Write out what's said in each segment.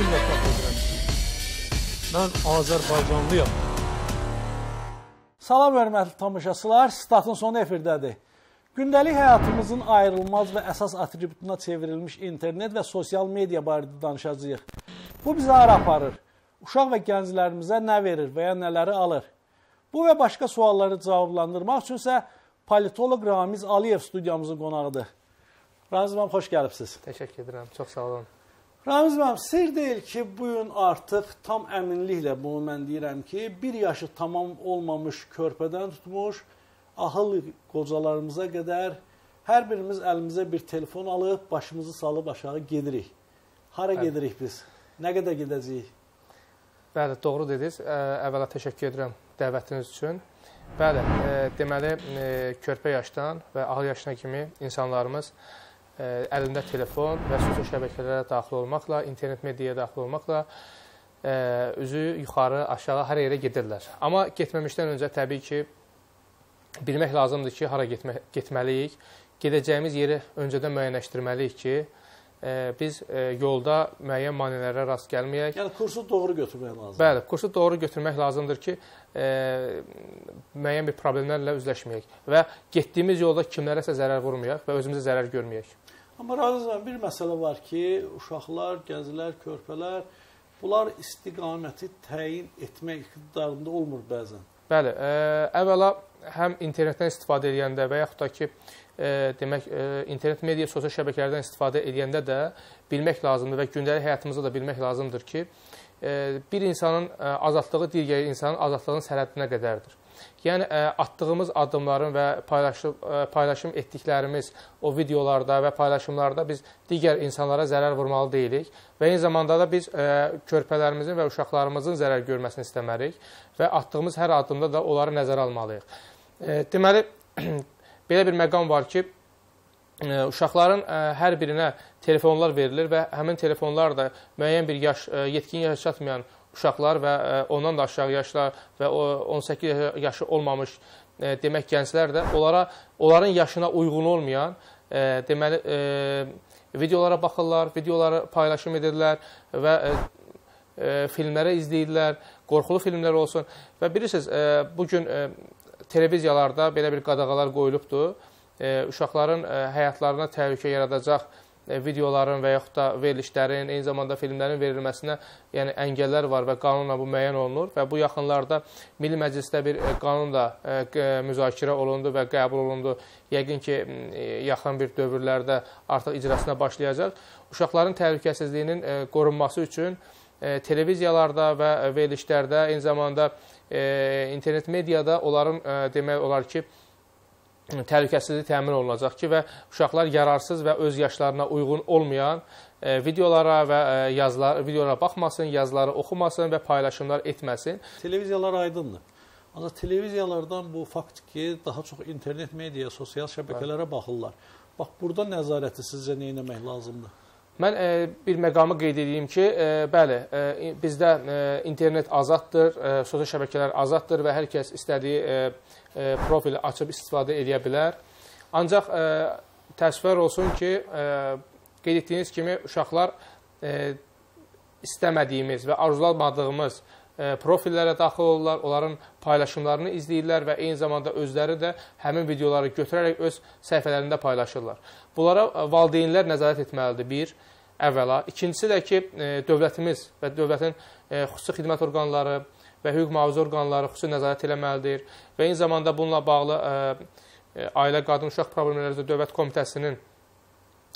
Fəxr edirəm. Mən Azərbaycanlıyam. Salam hörmətli tamaşaçılar, Statın sonu efirdədir. Gündəlik həyatımızın ayrılmaz və əsas atributuna çevrilmiş internet və sosial media barədə danışacağıq. Bu bizə hara aparır? Uşaq və gənclərimizə nə verir və ya nələri alır? Bu və başqa sualları cavablandırmaq üçün isə politoloq Ramiz Aliyev studiyamızın qonağıdır. Ramiz müəllim, xoş gəlibsiz. Təşəkkür edirəm. Çox sağ olun. Ramiz müəllim, sir deyil ki, bu gün artıq tam əminliklə bunu mən deyirəm ki, 1 yaşı tamam olmamış körpədən tutmuş ahıl qocalarımıza qədər hər birimiz əlimizə bir telefon alıb, başımızı salıb aşağı gedirik. Hara Bəli. gedirik biz? Nə qədər gedəcəyik? Bəli, doğru dediniz. Əvvəla təşəkkür edirəm dəvətiniz üçün. Bəli, deməli körpə yaşdan və ahıl yaşına kimi insanlarımız əlində telefon və sosial şəbəkələrə daxil olmaqla, internet mediaya daxil olmaqla üzü yuxarı, aşağı hər yerə gedirlər. Amma getməmişdən öncə təbii ki, bilmək lazımdır ki, hara getmə, getməliyik. Gedəcəyimiz yeri öncədən müəyyənləşdirməliyik ki, biz ə, yolda müəyyən maneələrə rast gəlməyək. Yəni kursu doğru götürmək lazımdır. Bəli, kursu doğru götürmək lazımdır ki, e, müəyyən bir problemlərlə üzləşməyək və getdiyimiz yolda kimlərəsə zərər vurmayaq və özümüzə zərər görməyək. Amma müəllim, bir məsələ var ki, uşaqlar, gənclər, körpələr bunlar istiqaməti təyin etmək iqtidarında olmur bəzən. Bəli, ə, əvvəla həm internetdən istifadə edəndə və yaxud da ki, ə, demək, ə, internet media, sosial şəbəkələrdən istifadə edəndə də bilmək lazımdır və gündəlik həyatımızda da bilmək lazımdır ki, ə, bir insanın ə, azadlığı digər insanın azadlığının sərhəddinə qədərdir. Yəni ə, atdığımız addımların və paylaşım ə, paylaşım etdiklərimiz o videolarda və paylaşımlarda biz digər insanlara zərər vurmalı deyilik və eyni zamanda da biz ə, körpələrimizin və uşaqlarımızın zərər görməsini istəmərik və atdığımız hər addımda da onları nəzərə almalıyıq. E, deməli belə bir məqam var ki, e, uşaqların e, hər birinə telefonlar verilir və həmin telefonlar da müəyyən bir yaş, e, yetkin yaşa çatmayan uşaqlar və e, ondan da aşağı yaşlar və o 18 yaşı- olmamış e, demək gənclər də onlara onların yaşına uyğun olmayan e, deməli videolara baxırlar, videoları paylaşım edirlər və filmləri izləyirlər, qorxulu filmlər olsun və bilirsiniz bu gün televiziyalarda belə bir qadağalar qoyulubdur. Uşaqların həyatlarına təhlükə yaradacaq videoların və yaxud da verilişlərin, eyni zamanda filmlərin verilməsinə yəni əngəllər var və qanunla bu müəyyən olunur və bu yaxınlarda Milli Məclisdə bir e, qanun da e, müzakirə olundu və qəbul olundu. Yəqin ki, e, yaxın bir dövrlərdə artıq icrasına başlayacaq. Uşaqların təhlükəsizliyinin e, qorunması üçün e, televiziyalarda və e, verilişlərdə, eyni zamanda e, internet mediada onların e, demək olar ki, təhlükəsizlik təmin olunacaq ki və uşaqlar yararsız və öz yaşlarına uyğun olmayan e, videolara və e, yazılar videolara baxmasın, yazıları oxumasın və paylaşımlar etməsin. Televiziyalar aydındır. Ancaq televiziyalardan bu fakt ki, daha çox internet media, sosial şəbəkələrə baxırlar. Bax burada nəzarəti sizcə nə etmək lazımdır? Mən e, bir məqamı qeyd edeyim ki, e, bəli, e, bizdə e, internet azaddır, e, sosial şəbəkələr azaddır və hər kəs istədiyi e, e, profili açıb istifadə edə bilər. Ancaq e, təəssüflər olsun ki, e, qeyd etdiyiniz kimi uşaqlar e, istəmədiyimiz və arzulamadığımız e, profillərə daxil olurlar, onların paylaşımlarını izləyirlər və eyni zamanda özləri də həmin videoları götürərək öz səhifələrində paylaşırlar. Bunlara e, valideynlər nəzarət etməlidir. Bir, əvvəla. İkincisi də ki, e, dövlətimiz və dövlətin e, xüsusi xidmət orqanları və hüquq mühafizə orqanları xüsusi nəzarət etməlidir və eyni zamanda bununla bağlı e, e, Ailə Qadın Uşaq Problemləri üzrə Dövlət Komitəsinin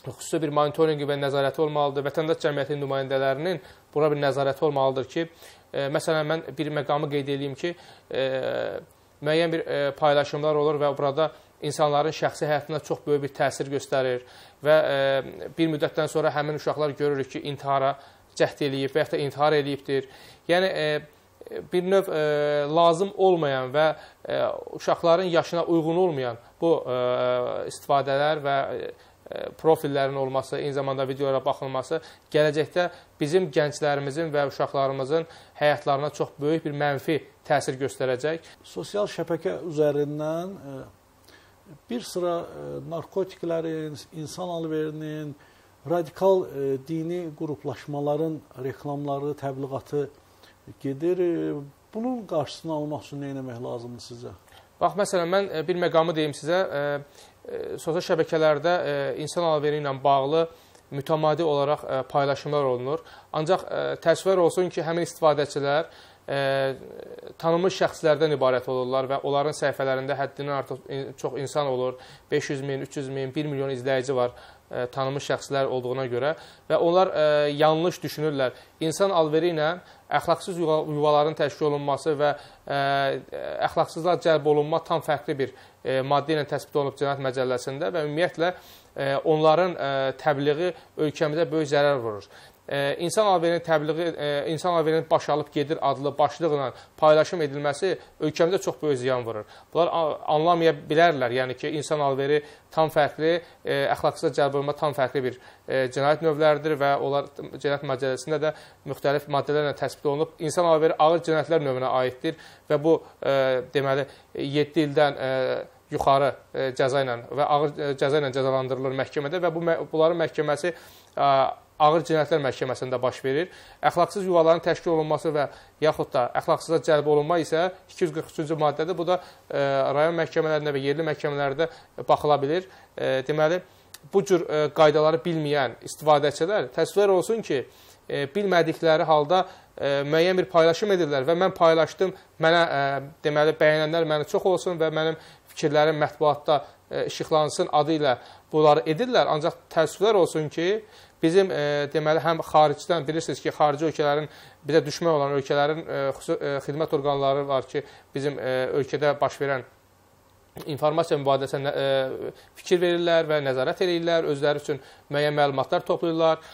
xüsusi bir monitorinqi və nəzarəti olmalıdır. Vətəndaş cəmiyyəti nümayəndələrinin bura bir nəzarəti olmalıdır ki, e, məsələn mən bir məqamı qeyd edeyim ki, e, müəyyən bir e, paylaşımlar olur və burada insanların şəxsi həyatına çox böyük bir təsir göstərir və e, bir müddətdən sonra həmin uşaqlar görürük ki, intihara cəhd eləyib və ya da intihar eləyibdir. Yəni e, bir növ e, lazım olmayan və e, uşaqların yaşına uyğun olmayan bu e, istifadələr və e, profillərin olması, eyni zamanda videolara baxılması gələcəkdə bizim gənclərimizin və uşaqlarımızın həyatlarına çox böyük bir mənfi təsir göstərəcək. Sosial şəbəkə üzərindən e, bir sıra e, narkotiklərin, insan alverinin, radikal e, dini qruplaşmaların reklamları, təbliğatı gedir. Bunun qarşısını almaq üçün nə etmək lazımdır sizə? Bax, məsələn, mən bir məqamı deyim sizə. Sosial şəbəkələrdə insan alveri ilə bağlı mütəmadi olaraq paylaşımlar olunur. Ancaq təsvir olsun ki, həmin istifadəçilər tanınmış şəxslərdən ibarət olurlar və onların səhifələrində həddindən artıq çox insan olur. 500 min, 300 min, 1 milyon izləyici var ə, tanınmış şəxslər olduğuna görə və onlar ə, yanlış düşünürlər. İnsan alveri ilə əxlaqsız yuva, yuvaların təşkil olunması və ə, əxlaqsızlar cəlb olunma tam fərqli bir maddə ilə təsbit olunub cinayət məcəlləsində və ümumiyyətlə onların təbliği ölkəmizə böyük zərər vurur e, insan alverinin təbliği, e, insan alverinin baş alıb gedir adlı başlıqla paylaşım edilməsi ölkəmizə çox böyük ziyan vurur. Bunlar anlamaya bilərlər, yəni ki, insan alveri tam fərqli, e, əxlaqsız cəlb tam fərqli bir e, cinayət növləridir və onlar cinayət məcəlləsində də müxtəlif maddələrlə təsbit olunub. İnsan alveri ağır cinayətlər növünə aiddir və bu deməli 7 ildən yuxarı cəza ilə və ağır cəza ilə cəzalandırılır məhkəmədə və bu bunların məhkəməsi ağır cinayətlər məhkəməsində baş verir. Əxlaqsız yuvaların təşkil olunması və yaxud da əxlaqsıza cəlb olunma isə 243-cü maddədir. Bu da e, rayon məhkəmələrində və yerli məhkəmələrdə baxıla bilir. E, deməli, bu cür e, qaydaları bilməyən istifadəçilər təsvir olsun ki, e, bilmədikləri halda e, müəyyən bir paylaşım edirlər və mən paylaşdım, mənə e, deməli bəyənənlər məni çox olsun və mənim fikirlərim mətbuatda e, işıqlansın adı ilə bunları edirlər. Ancaq təəssüflər olsun ki, bizim e, deməli həm xaricdən bilirsiniz ki, xarici ölkələrin bizə düşmən olan ölkələrin e, xüsusi e, xidmət orqanları var ki, bizim e, ölkədə baş verən informasiya mübadiləsinə e, fikir verirlər və nəzarət edirlər, özləri üçün müəyyən məlumatlar toplayırlar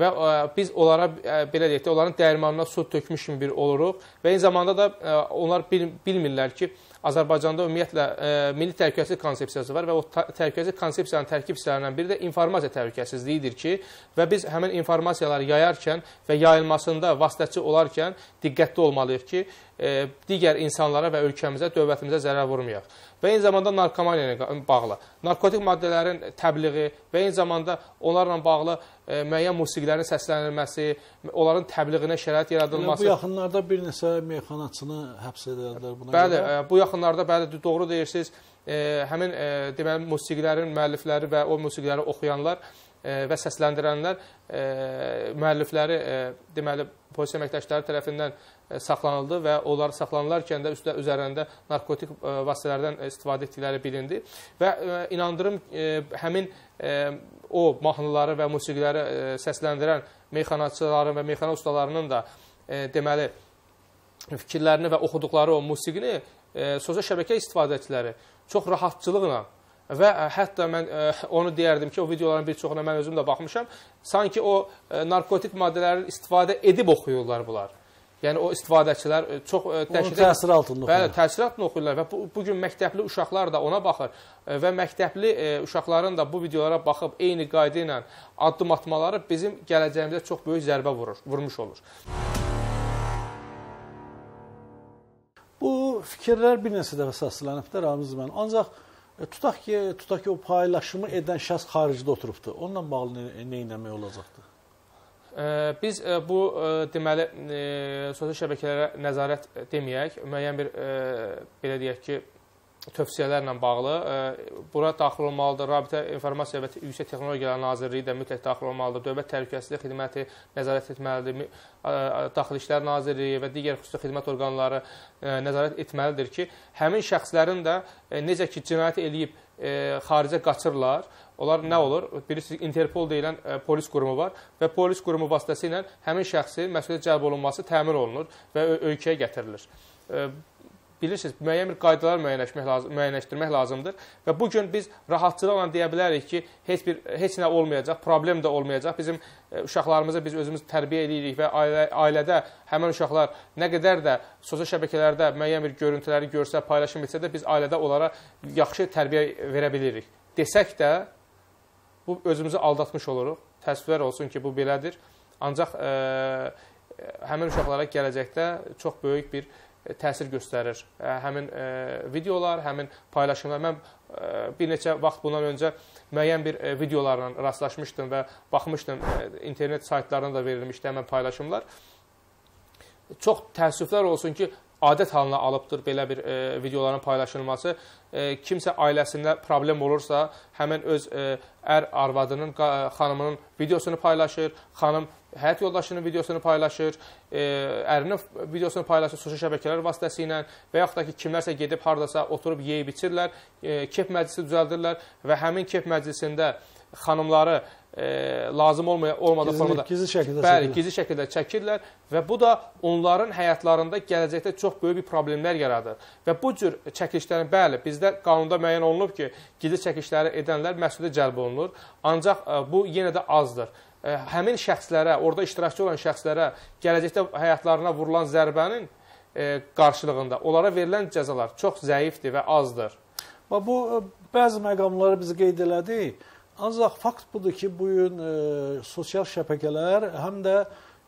və ə, e, biz onlara ə, belə deyək də, onların dəyirmanına su tökmüş kimi bir oluruq və eyni zamanda da ə, onlar bil, bilmirlər ki, Azərbaycanda ümumiyyətlə ə, milli təhlükəsizlik konsepsiyası var və o təhlükəsizlik konsepsiyanın tərkib hissələrindən biri də informasiya təhlükəsizliyidir ki, və biz həmin informasiyaları yayarkən və yayılmasında vasitəçi olarkən diqqətli olmalıyıq ki, digər insanlara və ölkəmizə, dövlətimizə zərər vurmayaq. Və eyni zamanda narkomaniya ilə bağlı, narkotik maddələrin təbliği və eyni zamanda onlarla bağlı ə, müəyyən musiqilərin səslənilməsi, onların təbliğinə şərait yaradılması. Yəni, bu yaxınlarda bir neçə meyxanaçını həbs edildilər buna bəli, görə. Ə, bu yaxınlarda bəli doğru deyirsiniz. E, həmin e, deməli musiqilərin müəllifləri və o musiqiləri oxuyanlar e, və səsləndirənlər müəllifləri deməli polisiya əməkdaşları tərəfindən saxlanıldı və onlar saxlanılarkən də üstə üzərində narkotik vasitələrdən istifadə etdikləri bilindi və inandırım həmin o mahnıları və musiqiləri səsləndirən meyxanaçıların və meyxana ustalarının da deməli fikirlərini və oxuduqları o musiqini sosial şəbəkə istifadəçiləri çox rahatçılıqla və e, hətta mən ə, e, onu deyərdim ki, o videoların bir çoxuna mən özüm də baxmışam. Sanki o ə, narkotik maddələrin istifadə edib oxuyurlar bunlar. Yəni o istifadəçilər çox dəhşətli təsir altında oxuyurlar. Bəli, təsir altında oxuyurlar və bu, bu gün məktəbli uşaqlar da ona baxır və məktəbli e, uşaqların da bu videolara baxıb eyni qayda ilə addım atmaları bizim gələcəyimizə çox böyük zərbə vurur, vurmuş olur. Bu fikirlər bir neçə dəfə səslənibdir Ramiz mən. Ancaq E, tutaq ki, tutaq ki, o paylaşımı edən şəxs xaricdə oturubdur. Onunla bağlı nə, nə etmək olacaqdır? E, biz e, bu deməli sosial şəbəkələrə nəzarət deməyək, müəyyən bir belə deyək ki, tövsiyələrlə bağlı bura daxil olmalıdır. Rabitə İnformasiya və Yüksək Texnologiyalar Nazirliyi də mütləq daxil olmalıdır. Dövlət Təhlükəsizlik Xidməti nəzarət etməlidir. Daxili İşlər Nazirliyi və digər xüsusi xidmət orqanları nəzarət etməlidir ki, həmin şəxslərin də necə ki cinayət eləyib xaricə qaçırlar, Onlar nə olur? Birisi Interpol deyilən ə, polis qurumu var və polis qurumu vasitəsilə həmin şəxsin məsuliyyət cəlb olunması təmin olunur və ölkəyə gətirilir. Ə, bilirsiniz, müəyyən bir qaydalar müəyyənləşmək lazım, müəyyənləşdirmək lazımdır və bu gün biz rahatçılıqla deyə bilərik ki, heç bir heç nə olmayacaq, problem də olmayacaq. Bizim e, uşaqlarımızı biz özümüz tərbiyə edirik və ailə, ailədə həmin uşaqlar nə qədər də sosial şəbəkələrdə müəyyən bir görüntüləri görsə, paylaşım etsə də biz ailədə onlara yaxşı tərbiyə verə bilirik. Desək də bu özümüzü aldatmış oluruq. Təəssüflər olsun ki, bu belədir. Ancaq e, həmin uşaqlara gələcəkdə çox böyük bir e, təsir göstərir. E, həmin e, videolar, həmin paylaşımlar. Mən e, bir neçə vaxt bundan öncə müəyyən bir e, videolarla rastlaşmışdım və baxmışdım e, internet saytlarına da verilmişdi həmin paylaşımlar. Çox təəssüflər olsun ki, adət halına alıbdır belə bir e, videoların paylaşılması. E, kimsə ailəsində problem olursa, həmin öz e, ər arvadının, xanımının videosunu paylaşır, xanım həyat yoldaşının videosunu paylaşır, e, ərinin videosunu paylaşır sosial şəbəkələr vasitəsilə və yaxud da ki, kimlərsə gedib hardasa oturub yeyib içirlər, e, kef məclisi düzəldirlər və həmin kef məclisində xanımları e, lazım olmaya olmadığı formada gizli şəkildə bəli, çəkilir. gizli şəkildə çəkirlər və bu da onların həyatlarında gələcəkdə çox böyük bir problemlər yaradır. Və bu cür çəkilişlərin bəli, bizdə qanunda müəyyən olunub ki, gizli çəkilişləri edənlər məsuliyyətə cəlb olunur. Ancaq e, bu yenə də azdır. Həmin şəxslərə, orada iştirakçı olan şəxslərə gələcəkdə həyatlarına vurulan zərbənin qarşılığında onlara verilən cəzalar çox zəifdir və azdır. Və bu bəzi məqamları biz qeyd elədik. Ancaq fakt budur ki, bu gün e, sosial şəbəkələr həm də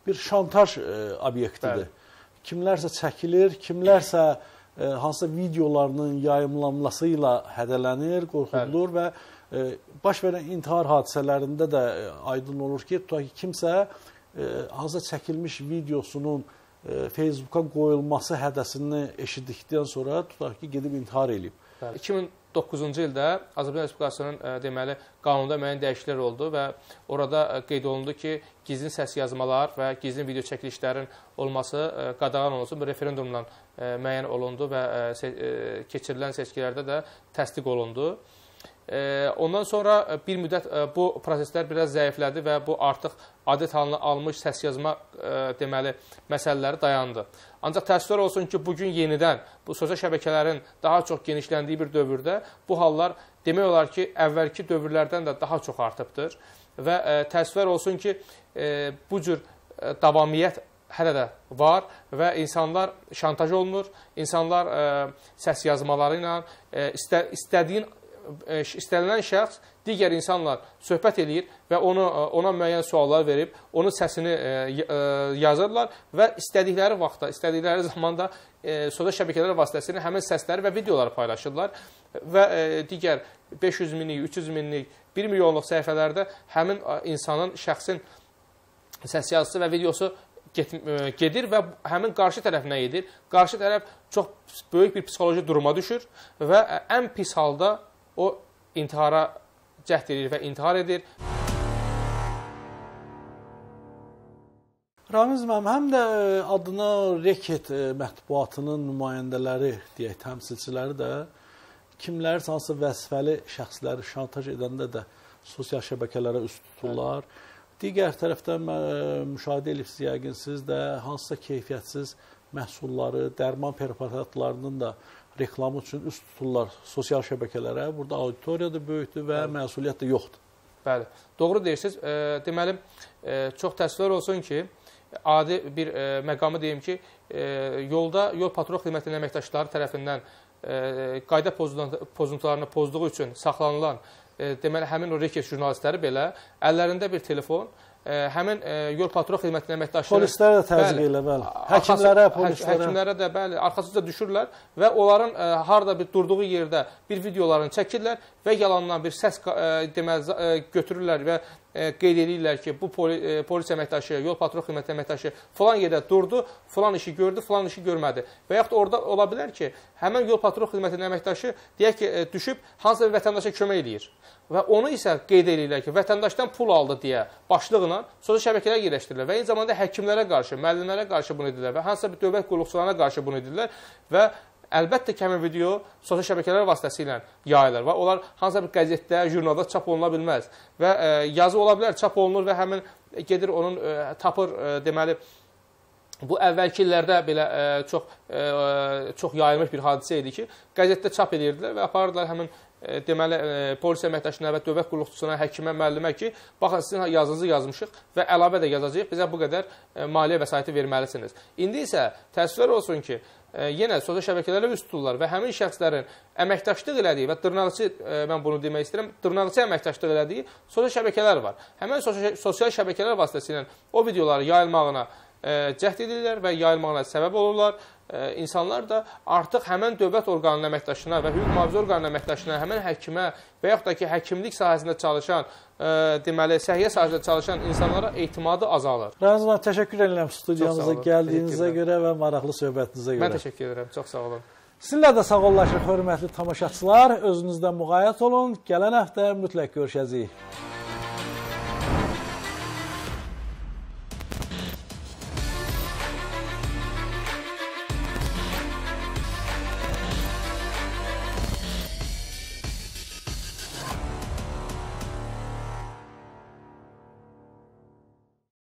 bir şantaj e, obyektidir. Bəli. Kimlərsə çəkilir, kimlərsə e, hansısa videolarının yayımlanması ilə hədələnir, qorxudulur və e, baş verən intihar hadisələrində də e, aydın olur ki, tutaq ki, kimsə e, hansısa çəkilmiş videosunun e, Facebooka qoyulması hədəsini eşitdikdən sonra tutaq ki, gedib intihar eləyib. 2009-cu ildə Azərbaycan Respublikasının deməli qanunda müəyyən dəyişikliklər oldu və orada qeyd olundu ki, gizlin səs yazmalar və gizlin video çəkilişlərin olması qadağan olunsun. Referendumla müəyyən olundu və keçirilən seçkilərdə də təsdiq olundu. Ondan sonra bir müddət bu proseslər biraz zəiflədi və bu artıq adət halına almış səs yazma deməli məsələləri dayandı. Ancaq təəssüflər olsun ki, bu gün yenidən bu sosial şəbəkələrin daha çox genişləndiyi bir dövrdə bu hallar demək olar ki, əvvəlki dövrlərdən də daha çox artıbdır və təəssüflər olsun ki, bu cür davamiyyət hələ də var və insanlar şantaj olunur, insanlar ə, səs yazmaları ilə ə, istə, istədiyin E, istənilən şəxs digər insanla söhbət eləyir və onu e, ona müəyyən suallar verib, onun səsini e, yazırlar və istədikləri vaxtda, istədikləri zamanda sosial şəbəkələr vasitəsilə həmin səsləri və videoları paylaşırlar və digər 500 minlik, 300 minlik, 1 milyonluq səhifələrdə həmin insanın, şəxsin səs yazısı və videosu gedir və həmin qarşı tərəf nə edir? Qarşı tərəf çox böyük bir psixoloji duruma düşür və ən pis halda o intihara cəhd edir və intihar edir. Ramiz müəllim, həm də e, adına Reket e, mətbuatının nümayəndələri, deyək, təmsilçiləri də kimləri hansı vəzifəli şəxsləri şantaj edəndə də sosial şəbəkələrə üst tuturlar. Digər tərəfdən e, müşahidə edirsiniz yəqin siz də hansısa keyfiyyətsiz məhsulları, dərman preparatlarının da reklamı üçün üst tuturlar sosial şəbəkələrə. Burada auditoriya da böyükdür və Bəli. məsuliyyət də yoxdur. Bəli. Doğru deyirsiniz. E, deməli, e, çox təəssüflər olsun ki, adi bir e, məqamı deyim ki, e, yolda yol patrul xidmətinin əməkdaşları tərəfindən e, qayda pozuntularını pozduğu üçün saxlanılan e, deməli həmin o reket jurnalistləri belə əllərində bir telefon həmin yol patrul xidmətinin əməkdaşları polislərə də təzyiq elə, bəli. Həkimlərə, polislərə. Həkimlərə də bəli, arxasınca düşürlər və onların ə, harda bir durduğu yerdə bir videolarını çəkirlər və yalandan bir səs ə, deməli ə, götürürlər və ə, qeyd edirlər ki, bu poli, ə, polis əməkdaşı, yol patrul xidməti əməkdaşı falan yerdə durdu, falan işi gördü, falan işi görmədi. Və yaxud orada ola bilər ki, həmin yol patrul xidmətinin əməkdaşı deyək ki, ə, düşüb hansısa bir vətəndaşa kömək eləyir və onu isə qeyd edirlər ki, vətəndaşdan pul aldı deyə başlıqla sosial şəbəkələrə yerləşdirirlər və eyni zamanda həkimlərə qarşı, müəllimlərə qarşı bunu edirlər və hansısa bir dövlət qulluqçularına qarşı bunu edirlər və əlbəttə ki, həmin video sosial şəbəkələr vasitəsilə yayılır və onlar hansısa bir qəzetdə, jurnalda çap oluna bilməz və ə, yazı ola bilər, çap olunur və həmin gedir onun ə, tapır ə, deməli Bu əvvəlki illərdə belə ə, çox ə, çox yayılmış bir hadisə idi ki, qəzetdə çap edirdilər və aparırdılar həmin deməli polis əməkdaşına və dövlət qulluqçusuna, həkimə, müəllimə ki, baxın sizin yazınızı yazmışıq və əlavə də yazacağıq. Bizə bu qədər maliyyə vəsaiti verməlisiniz. İndi isə təəssüflər olsun ki, yenə sosial şəbəkələrə üst tuturlar və həmin şəxslərin əməkdaşlıq elədiyi və dırnaqçı ə, mən bunu demək istəyirəm, dırnaqçı əməkdaşlıq elədiyi sosial şəbəkələr var. Həmin sosial, şəbəkələr vasitəsilə o videoları yayılmağına ə, cəhd edirlər və yayılmağına səbəb olurlar. İnsanlar da artıq həmin dövlət orqanının əməkdaşına və hüquq mühafizə orqanının əməkdaşına, həmin həkimə və yaxud da ki, həkimlik sahəsində çalışan, deməli, səhiyyə sahəsində çalışan insanlara etimadı azalır. Ramazan təşəkkür edirəm studiyamıza gəldiyinizə görə və maraqlı söhbətinizə görə. Mən təşəkkür edirəm. Çox sağ olun. Sizinlə də sağollaşır hörmətli tamaşaçılar. Özünüzdən müğayət olun. Gələn həftə mütləq görüşəcəyik.